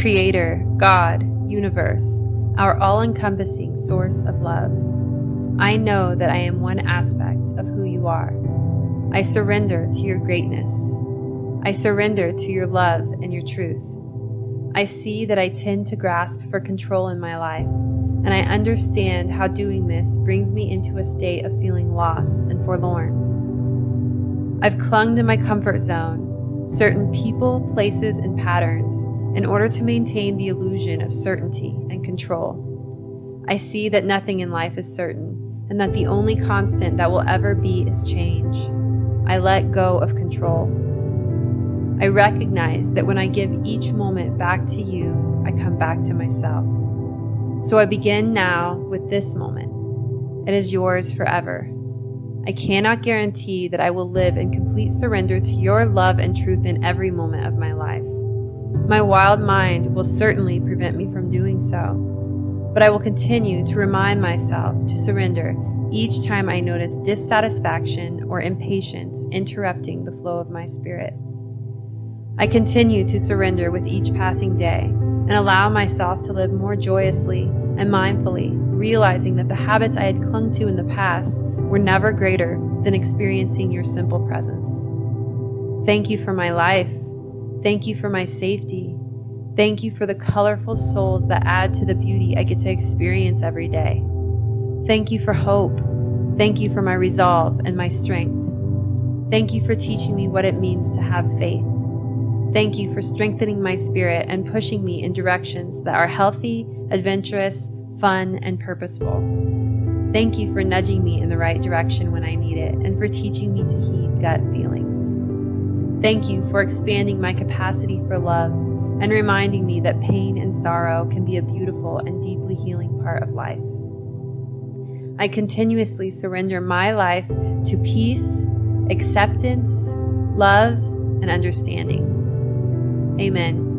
Creator, God, universe, our all encompassing source of love. I know that I am one aspect of who you are. I surrender to your greatness. I surrender to your love and your truth. I see that I tend to grasp for control in my life, and I understand how doing this brings me into a state of feeling lost and forlorn. I've clung to my comfort zone, certain people, places, and patterns in order to maintain the illusion of certainty and control. I see that nothing in life is certain, and that the only constant that will ever be is change. I let go of control. I recognize that when I give each moment back to you, I come back to myself. So I begin now with this moment. It is yours forever. I cannot guarantee that I will live in complete surrender to your love and truth in every moment of my life. My wild mind will certainly prevent me from doing so, but I will continue to remind myself to surrender each time I notice dissatisfaction or impatience interrupting the flow of my spirit. I continue to surrender with each passing day and allow myself to live more joyously and mindfully, realizing that the habits I had clung to in the past were never greater than experiencing your simple presence. Thank you for my life. Thank you for my safety. Thank you for the colorful souls that add to the beauty I get to experience every day. Thank you for hope. Thank you for my resolve and my strength. Thank you for teaching me what it means to have faith. Thank you for strengthening my spirit and pushing me in directions that are healthy, adventurous, fun, and purposeful. Thank you for nudging me in the right direction when I need it and for teaching me to heed gut feelings. Thank you for expanding my capacity for love and reminding me that pain and sorrow can be a beautiful and deeply healing part of life. I continuously surrender my life to peace, acceptance, love, and understanding. Amen.